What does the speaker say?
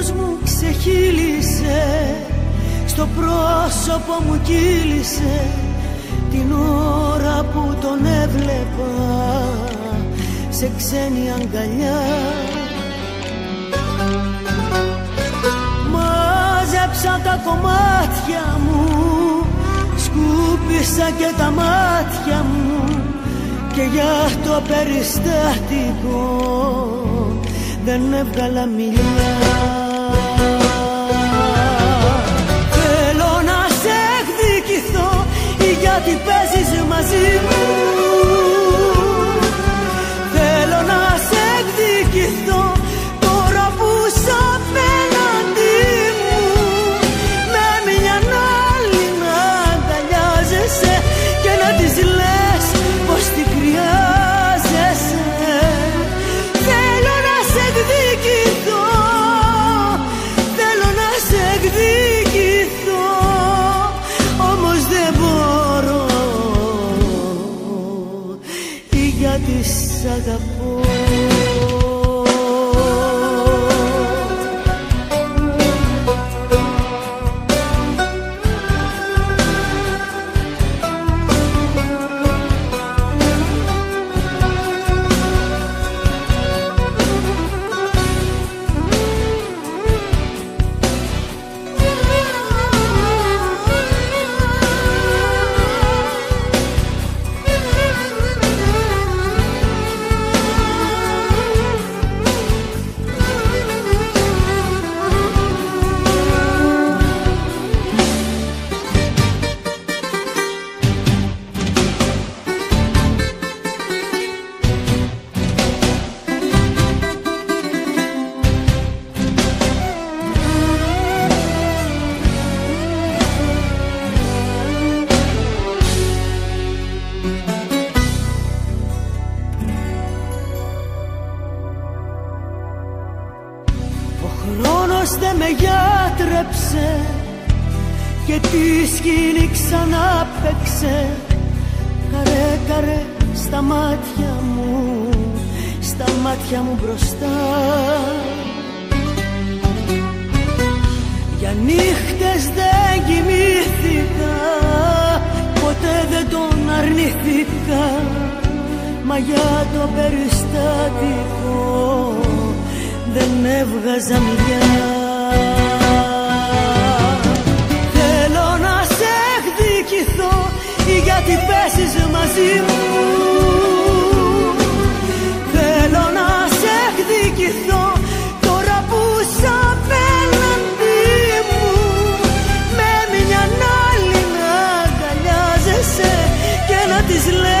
ύπνος μου ξεχύλισε στο πρόσωπο μου κύλησε την ώρα που τον έβλεπα σε ξένη αγκαλιά. Μάζεψα τα κομμάτια μου σκούπισα και τα μάτια μου και για το περιστατικό δεν έβγαλα μιλιά Θέλω να σε εκδικηθώ γιατί παίζεις μαζί μου. Θέλω να σε εκδικηθώ Γιατί σ' δεν με γιάτρεψε και τη σκηνή ξανά παίξε Καρέ καρέ στα μάτια μου, στα μάτια μου μπροστά. Για νύχτες δεν κοιμήθηκα, ποτέ δεν τον αρνηθήκα Μα για το περιστατικό δεν έβγαζα μιλιά Θέλω να σε εκδικηθώ τώρα που σ' απέναντι μου. Με μια άλλη να αγκαλιάζεσαι και να της λέει